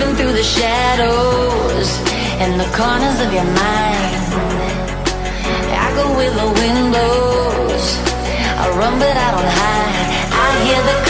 creeping through the shadows and the corners of your mind. I go where the wind blows. I run, but I don't hide. I hear the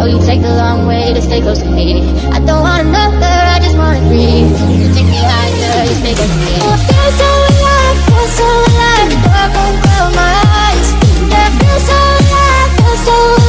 Oh, you take the long way to stay close to me. I don't want another, I just wanna breathe. You take me higher, you stay close to me. Feel so alive, feel so alive. The dark won't my eyes. Yeah, feel so alive, feel so alive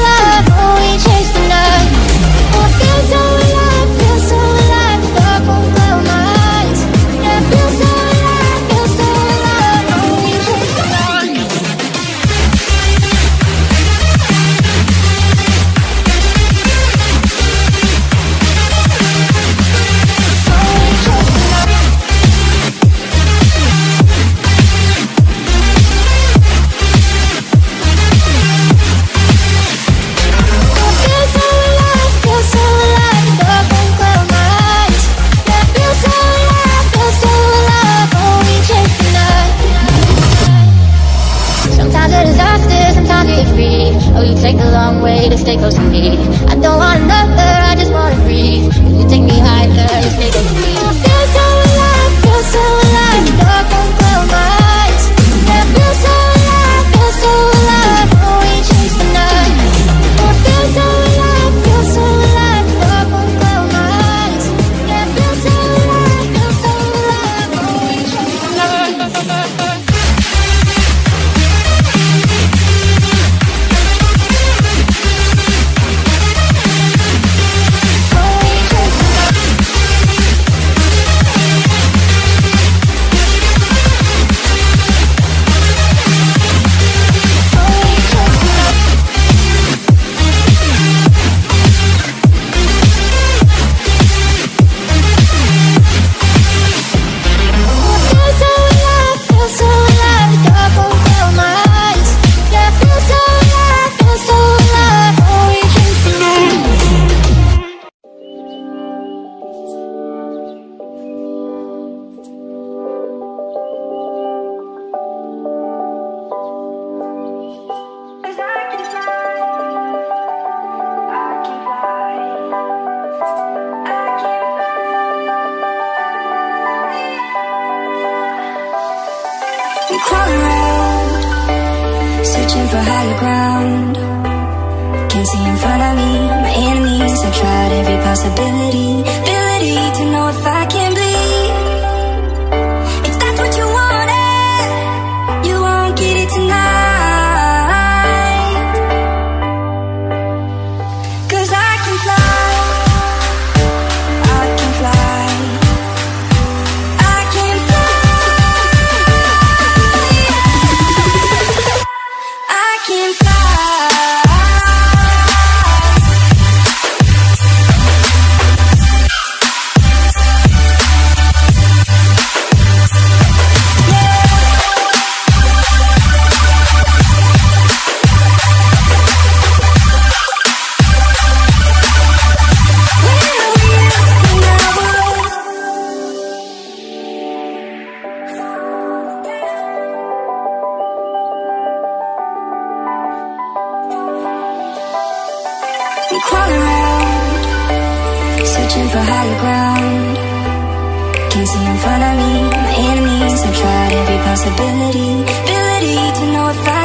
psychos hate. Crawl around, searching for higher ground. Can't see in front of me, my enemies. I tried every possibility. Can't see in front of me. My enemies have tried every possibility. Ability to know if I